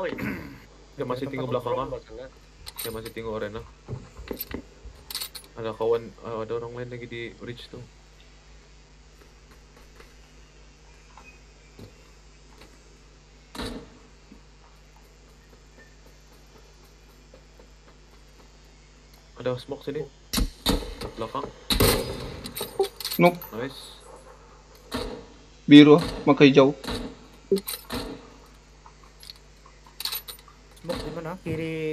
Dia masih tinggal belakang ah. Dia masih tinggal arena. Ada kawan, ah, ada orang lain lagi di bridge tuh. Ada smoke sini. Belakang. Nope. Nice. Biru ah, magkahijau. Smoke di mana? Kiri